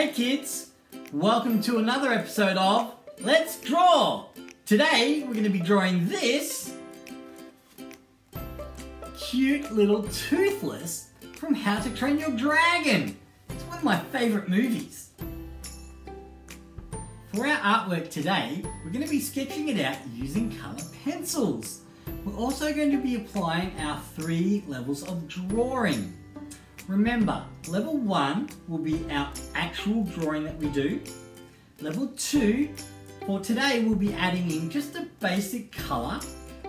Hey kids, welcome to another episode of Let's Draw. Today we're going to be drawing this cute little Toothless from How to Train Your Dragon. It's one of my favourite movies. For our artwork today, we're going to be sketching it out using colour pencils. We're also going to be applying our three levels of drawing. Remember, level one will be our actual drawing that we do. Level two, for today, we'll be adding in just a basic colour.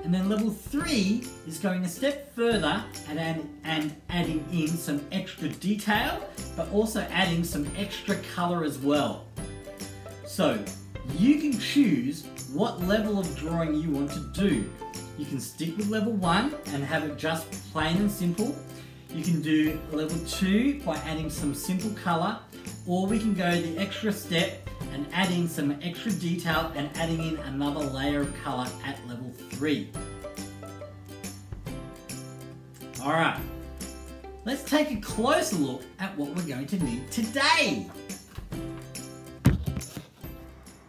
And then level three is going a step further and, add, and adding in some extra detail, but also adding some extra colour as well. So, you can choose what level of drawing you want to do. You can stick with level one and have it just plain and simple, you can do level 2 by adding some simple colour or we can go the extra step and add in some extra detail and adding in another layer of colour at level 3. Alright, let's take a closer look at what we're going to need today.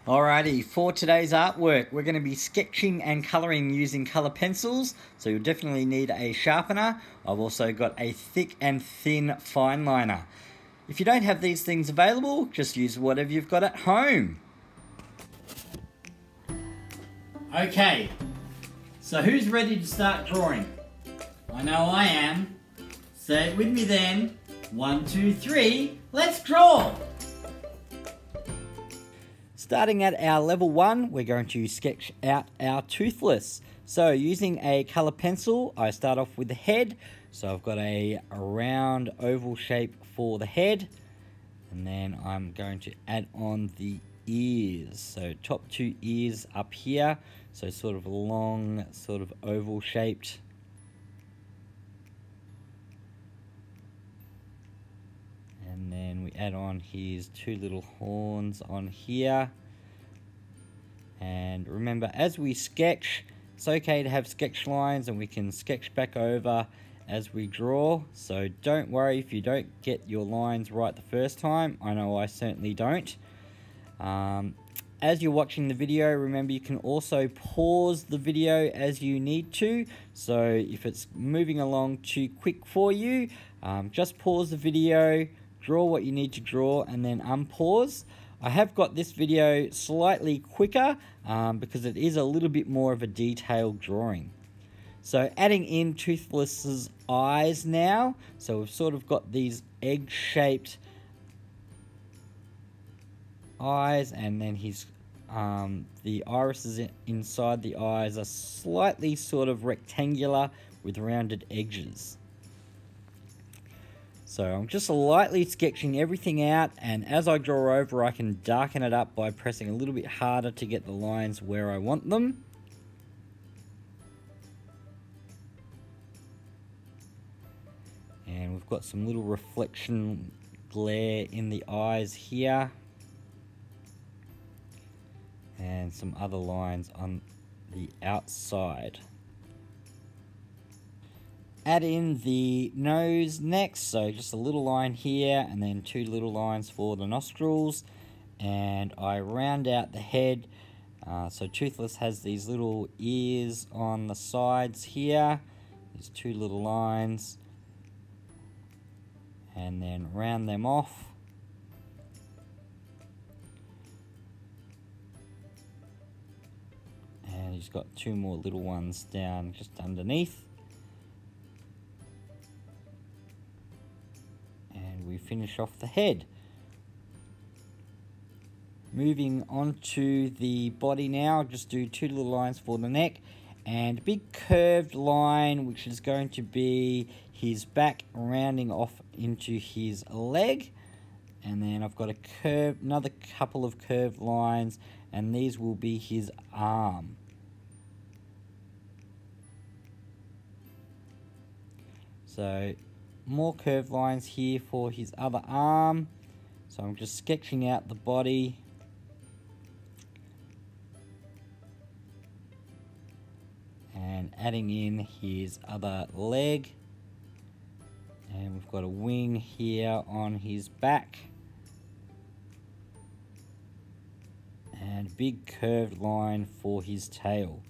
Alrighty, for today's artwork, we're going to be sketching and colouring using colour pencils, so you'll definitely need a sharpener. I've also got a thick and thin fine liner. If you don't have these things available, just use whatever you've got at home. Okay, so who's ready to start drawing? I know I am. Say it with me then. One, two, three, let's draw! Starting at our level 1, we're going to sketch out our toothless. So using a colour pencil, I start off with the head. So I've got a round oval shape for the head. And then I'm going to add on the ears. So top two ears up here. So sort of long, sort of oval shaped. And then we add on his two little horns on here. And remember, as we sketch, it's okay to have sketch lines and we can sketch back over as we draw. So don't worry if you don't get your lines right the first time. I know I certainly don't. Um, as you're watching the video, remember you can also pause the video as you need to. So if it's moving along too quick for you, um, just pause the video, draw what you need to draw, and then unpause. I have got this video slightly quicker um, because it is a little bit more of a detailed drawing. So adding in Toothless's eyes now. So we've sort of got these egg-shaped eyes and then his um, the irises inside the eyes are slightly sort of rectangular with rounded edges. So I'm just lightly sketching everything out and as I draw over I can darken it up by pressing a little bit harder to get the lines where I want them. And we've got some little reflection glare in the eyes here. And some other lines on the outside add in the nose next so just a little line here and then two little lines for the nostrils. And I round out the head. Uh, so Toothless has these little ears on the sides here. These two little lines. And then round them off. And he's got two more little ones down just underneath we finish off the head. Moving on to the body now, just do two little lines for the neck and big curved line which is going to be his back rounding off into his leg and then I've got a curve another couple of curved lines and these will be his arm so more curved lines here for his other arm. So I'm just sketching out the body. And adding in his other leg. And we've got a wing here on his back. and big curved line for his tail.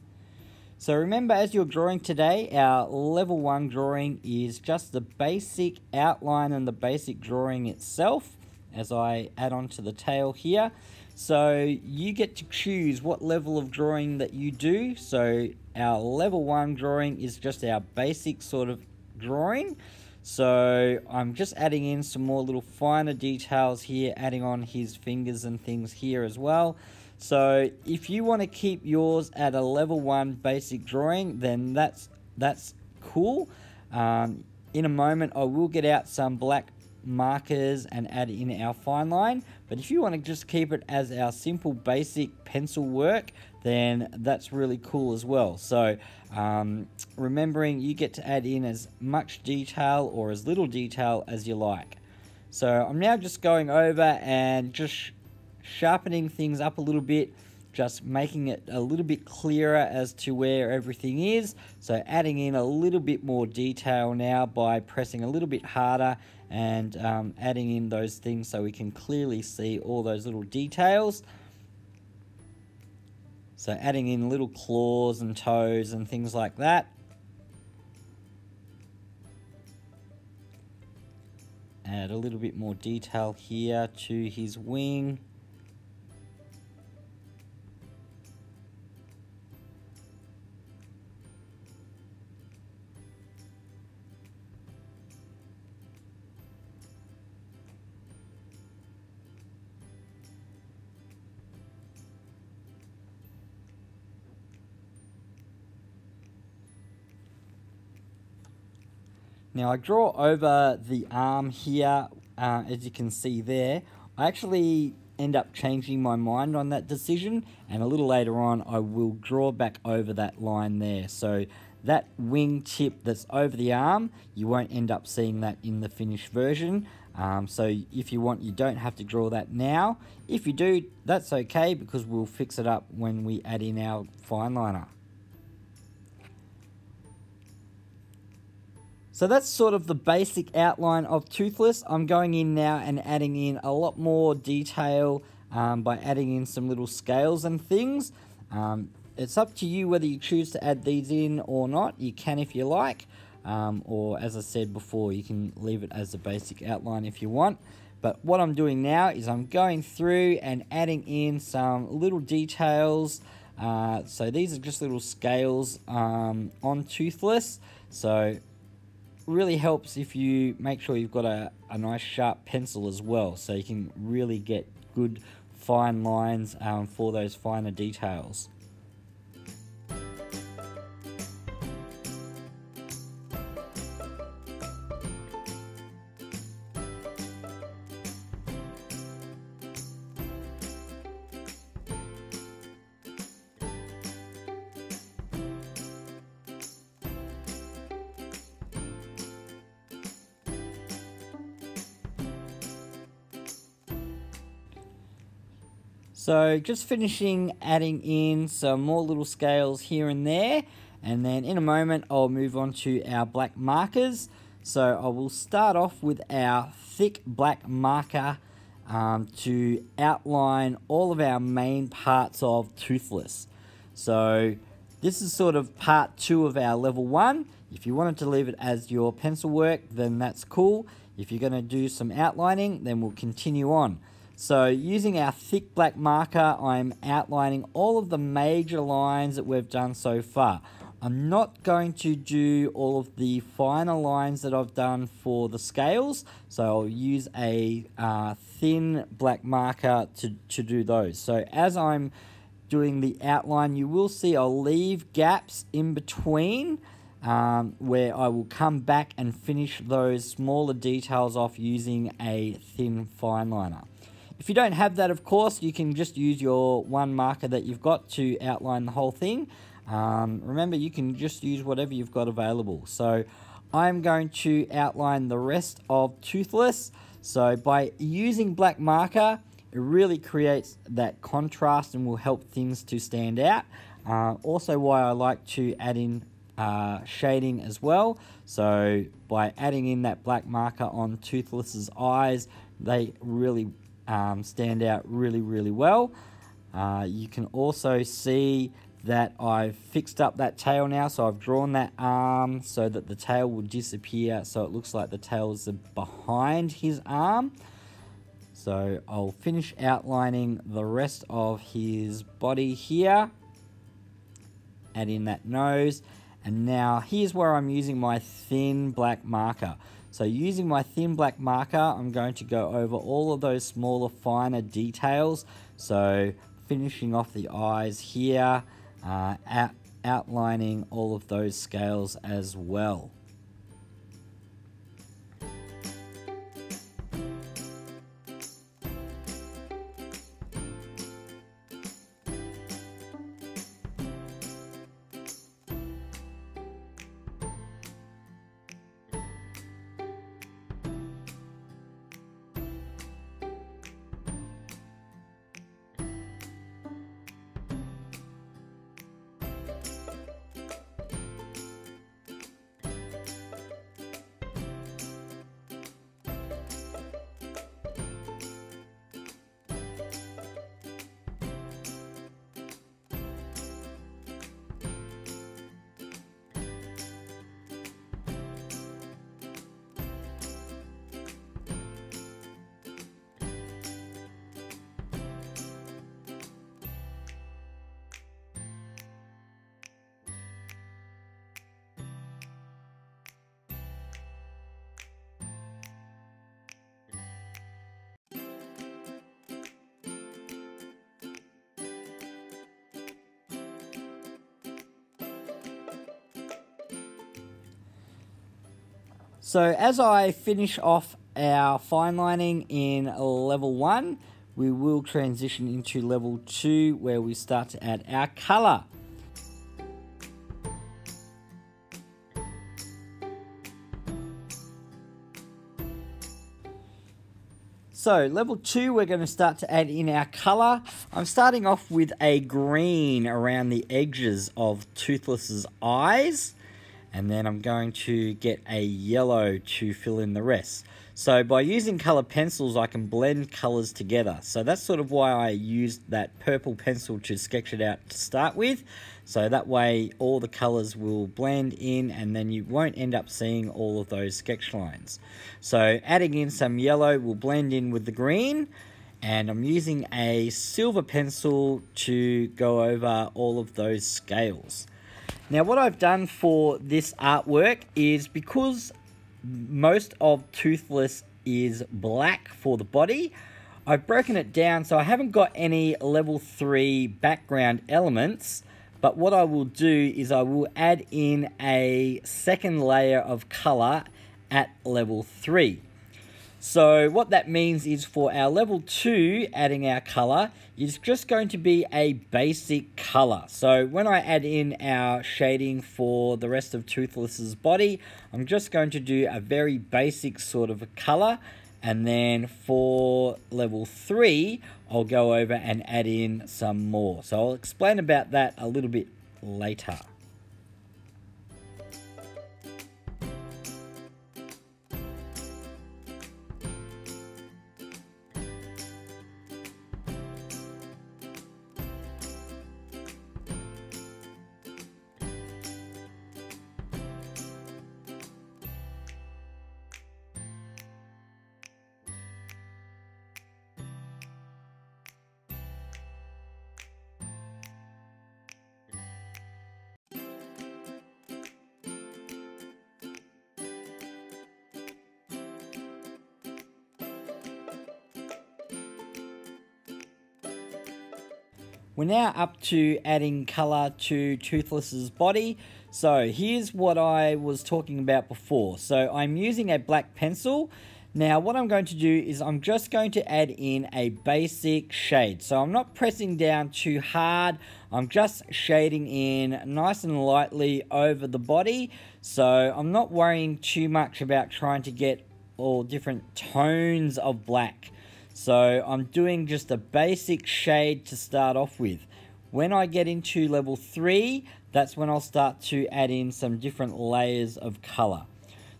So remember as you're drawing today, our level 1 drawing is just the basic outline and the basic drawing itself as I add on to the tail here. So you get to choose what level of drawing that you do. So our level 1 drawing is just our basic sort of drawing. So I'm just adding in some more little finer details here, adding on his fingers and things here as well. So if you want to keep yours at a level 1 basic drawing, then that's, that's cool. Um, in a moment, I will get out some black markers and add in our fine line. But if you want to just keep it as our simple basic pencil work, then that's really cool as well. So um, remembering you get to add in as much detail or as little detail as you like. So I'm now just going over and just sharpening things up a little bit just making it a little bit clearer as to where everything is. So adding in a little bit more detail now by pressing a little bit harder and um, adding in those things so we can clearly see all those little details. So adding in little claws and toes and things like that. Add a little bit more detail here to his wing. Now I draw over the arm here, uh, as you can see there. I actually end up changing my mind on that decision and a little later on I will draw back over that line there. So that wing tip that's over the arm, you won't end up seeing that in the finished version. Um, so if you want, you don't have to draw that now. If you do, that's okay because we'll fix it up when we add in our fine liner. So that's sort of the basic outline of Toothless. I'm going in now and adding in a lot more detail um, by adding in some little scales and things. Um, it's up to you whether you choose to add these in or not. You can if you like. Um, or as I said before, you can leave it as a basic outline if you want. But what I'm doing now is I'm going through and adding in some little details. Uh, so these are just little scales um, on Toothless. So really helps if you make sure you've got a, a nice sharp pencil as well so you can really get good fine lines um, for those finer details. So just finishing adding in some more little scales here and there. And then in a moment, I'll move on to our black markers. So I will start off with our thick black marker um, to outline all of our main parts of Toothless. So this is sort of part two of our level one. If you wanted to leave it as your pencil work, then that's cool. If you're going to do some outlining, then we'll continue on. So using our thick black marker, I'm outlining all of the major lines that we've done so far. I'm not going to do all of the finer lines that I've done for the scales, so I'll use a uh, thin black marker to, to do those. So as I'm doing the outline, you will see I'll leave gaps in between um, where I will come back and finish those smaller details off using a thin fine liner. If you don't have that, of course, you can just use your one marker that you've got to outline the whole thing. Um, remember, you can just use whatever you've got available. So I'm going to outline the rest of Toothless. So by using black marker, it really creates that contrast and will help things to stand out. Uh, also why I like to add in uh, shading as well. So by adding in that black marker on Toothless's eyes, they really um, stand out really, really well. Uh, you can also see that I've fixed up that tail now. So I've drawn that arm so that the tail will disappear. So it looks like the tail is behind his arm. So I'll finish outlining the rest of his body here. Add in that nose. And now here's where I'm using my thin black marker. So using my thin black marker, I'm going to go over all of those smaller, finer details. So finishing off the eyes here, uh, out, outlining all of those scales as well. So as I finish off our fine lining in level 1, we will transition into level 2 where we start to add our colour. So level 2 we're going to start to add in our colour. I'm starting off with a green around the edges of Toothless's eyes and then I'm going to get a yellow to fill in the rest. So by using color pencils, I can blend colors together. So that's sort of why I used that purple pencil to sketch it out to start with. So that way all the colors will blend in and then you won't end up seeing all of those sketch lines. So adding in some yellow will blend in with the green and I'm using a silver pencil to go over all of those scales. Now what I've done for this artwork is because most of Toothless is black for the body, I've broken it down so I haven't got any level 3 background elements but what I will do is I will add in a second layer of colour at level 3. So what that means is for our level 2, adding our colour, is just going to be a basic colour. So when I add in our shading for the rest of Toothless's body, I'm just going to do a very basic sort of a colour. And then for level 3, I'll go over and add in some more. So I'll explain about that a little bit later. We're now up to adding colour to Toothless's body. So here's what I was talking about before. So I'm using a black pencil. Now what I'm going to do is I'm just going to add in a basic shade. So I'm not pressing down too hard. I'm just shading in nice and lightly over the body. So I'm not worrying too much about trying to get all different tones of black. So I'm doing just a basic shade to start off with. When I get into level 3, that's when I'll start to add in some different layers of color.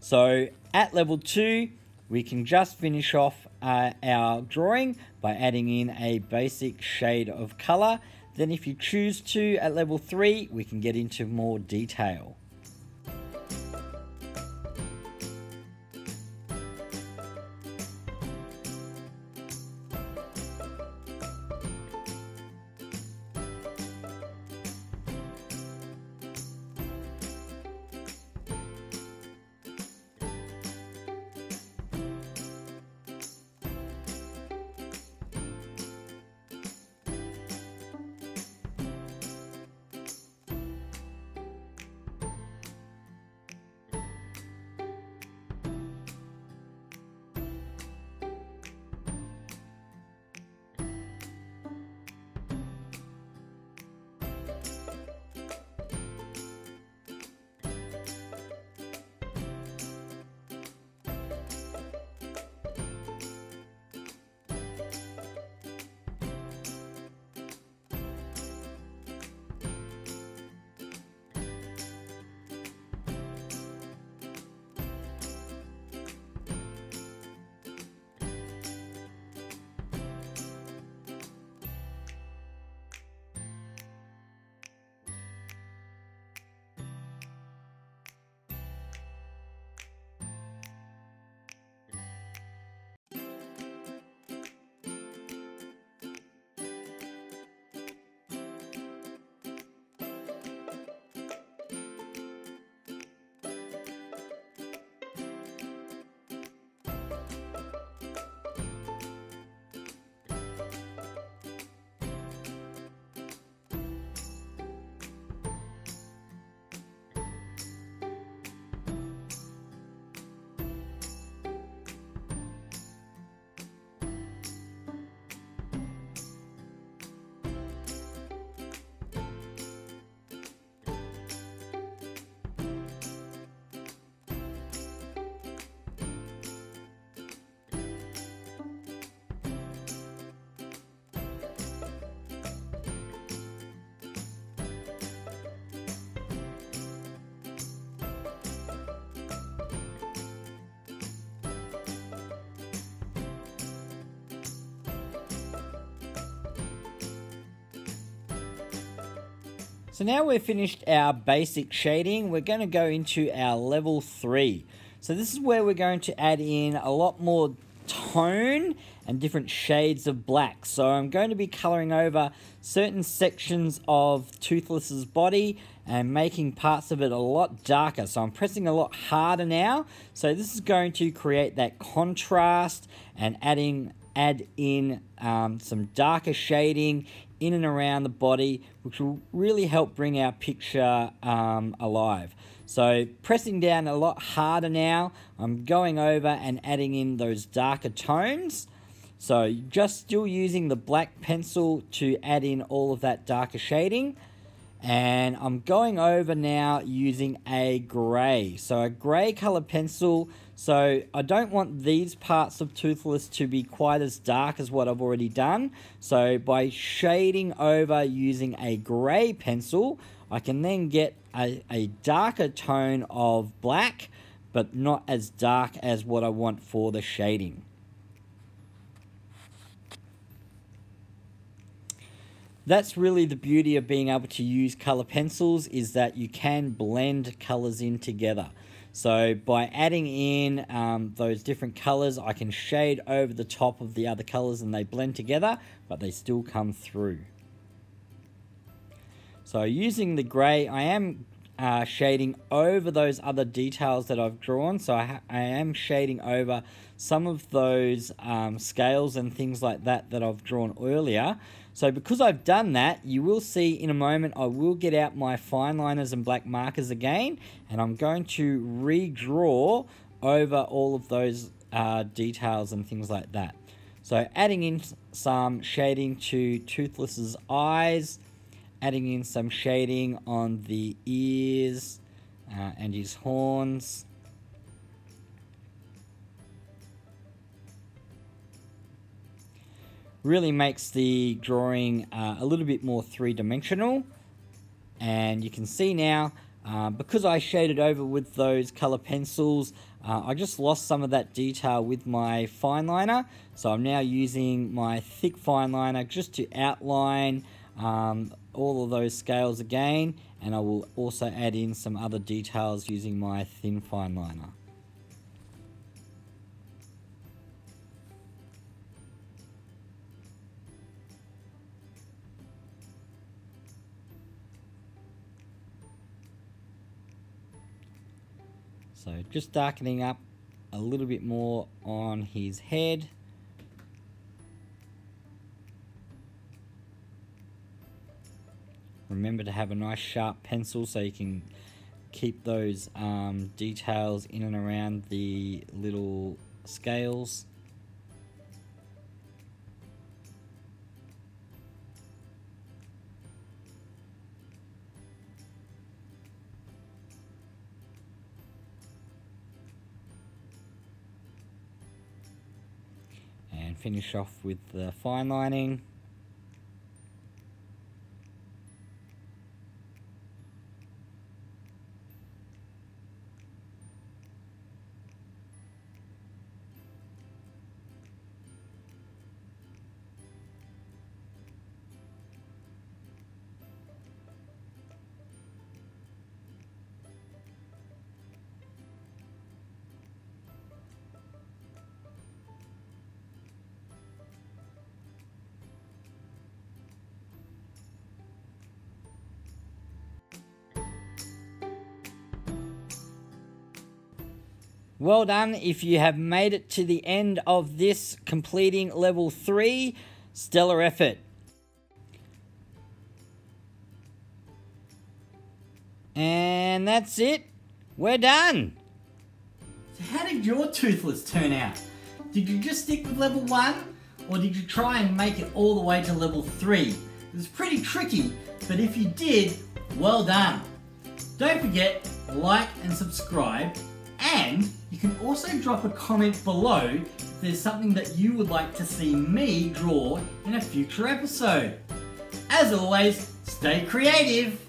So at level 2, we can just finish off uh, our drawing by adding in a basic shade of color. Then if you choose to at level 3, we can get into more detail. So now we've finished our basic shading, we're going to go into our level 3. So this is where we're going to add in a lot more tone and different shades of black. So I'm going to be coloring over certain sections of Toothless's body and making parts of it a lot darker. So I'm pressing a lot harder now. So this is going to create that contrast and adding add in um, some darker shading in and around the body, which will really help bring our picture um, alive. So pressing down a lot harder now, I'm going over and adding in those darker tones. So just still using the black pencil to add in all of that darker shading. And I'm going over now using a grey. So a grey color pencil so I don't want these parts of Toothless to be quite as dark as what I've already done. So by shading over using a grey pencil, I can then get a, a darker tone of black, but not as dark as what I want for the shading. That's really the beauty of being able to use color pencils is that you can blend colors in together. So by adding in um, those different colors, I can shade over the top of the other colors and they blend together, but they still come through. So using the gray, I am uh, shading over those other details that I've drawn. So I, I am shading over some of those um, scales and things like that that I've drawn earlier. So because I've done that, you will see in a moment I will get out my fine liners and black markers again, and I'm going to redraw over all of those uh, details and things like that. So adding in some shading to Toothless's eyes, adding in some shading on the ears uh, and his horns. Really makes the drawing uh, a little bit more three-dimensional and you can see now uh, because I shaded over with those color pencils, uh, I just lost some of that detail with my fine liner. So I'm now using my thick fine liner just to outline um, all of those scales again. And I will also add in some other details using my thin fine liner. So just darkening up a little bit more on his head. Remember to have a nice sharp pencil so you can keep those um, details in and around the little scales. Finish off with the fine lining. Well done if you have made it to the end of this completing level 3. Stellar effort. And that's it. We're done. So how did your Toothless turn out? Did you just stick with level 1? Or did you try and make it all the way to level 3? It was pretty tricky, but if you did, well done. Don't forget, like and subscribe and you can also drop a comment below if there's something that you would like to see me draw in a future episode. As always, stay creative!